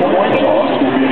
Point. loss will be